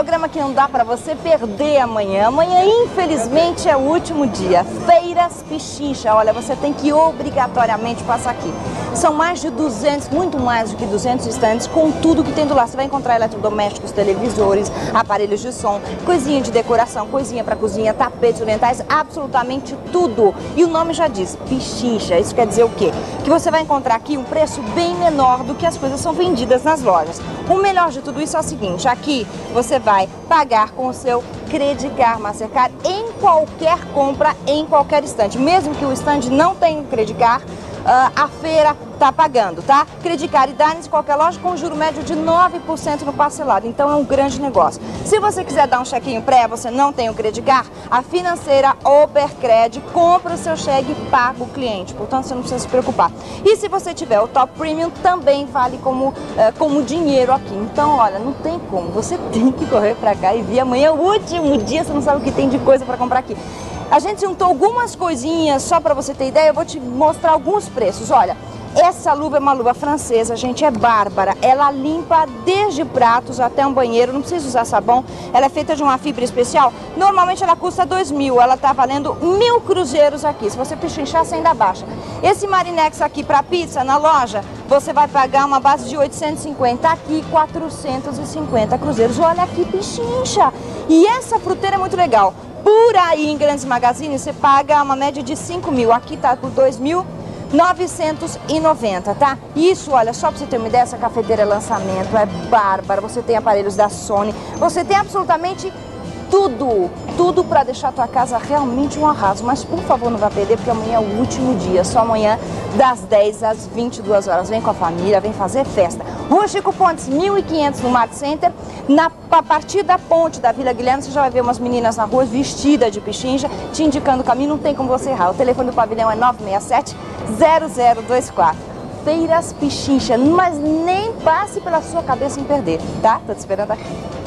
programa que não dá para você perder amanhã. Amanhã, infelizmente, é o último dia. Feiras Pichincha. Olha, você tem que obrigatoriamente passar aqui. São mais de 200, muito mais do que 200 estantes com tudo que tem do lá. Você vai encontrar eletrodomésticos, televisores, aparelhos de som, coisinha de decoração, coisinha para cozinha, tapetes orientais, absolutamente tudo. E o nome já diz, Pichincha. Isso quer dizer o quê? Que você vai encontrar aqui um preço bem menor do que as coisas são vendidas nas lojas. O melhor de tudo isso é o seguinte, aqui você vai pagar com o seu Credicar Mastercard em qualquer compra, em qualquer estante. Mesmo que o estande não tenha Credicar, uh, a feira está pagando, tá? Credicar e Dines, qualquer loja, com juro médio de 9% no parcelado. Então é um grande negócio. Se você quiser dar um chequinho pré, você não tem o Credicar, a financeira Opercred compra o seu cheque e paga o cliente. Portanto, você não precisa se preocupar. E se você tiver o Top Premium, também vale como, uh, como dinheiro aqui. Então, olha, não tem como. Você tem que correr para cá e vir amanhã, é o último dia, você não sabe o que tem de coisa para comprar aqui. A gente juntou algumas coisinhas, só para você ter ideia, eu vou te mostrar alguns preços. Olha, essa luva é uma luva francesa, gente, é bárbara. Ela limpa desde pratos até um banheiro, não precisa usar sabão. Ela é feita de uma fibra especial. Normalmente ela custa 2 mil, ela tá valendo mil cruzeiros aqui. Se você pichinchar, você ainda baixa. Esse Marinex aqui para pizza na loja, você vai pagar uma base de 850, aqui 450 cruzeiros. Olha aqui, pichincha. E essa fruteira é muito legal. Por aí em grandes magazines você paga uma média de 5 mil, aqui tá por 2 mil. 990, tá? Isso, olha, só pra você ter uma ideia, essa cafeteira é lançamento, é bárbara, você tem aparelhos da Sony, você tem absolutamente tudo, tudo para deixar a tua casa realmente um arraso. Mas por favor, não vá perder, porque amanhã é o último dia, só amanhã das 10 às 22 horas. Vem com a família, vem fazer festa. Rua Chico Pontes, 1500 no Mart Center. Na, a partir da ponte da Vila Guilherme, você já vai ver umas meninas na rua vestidas de pichinja, te indicando o caminho, não tem como você errar. O telefone do pavilhão é 967 0024. Feiras Pichincha, mas nem passe pela sua cabeça em perder, tá? Tô te esperando aqui.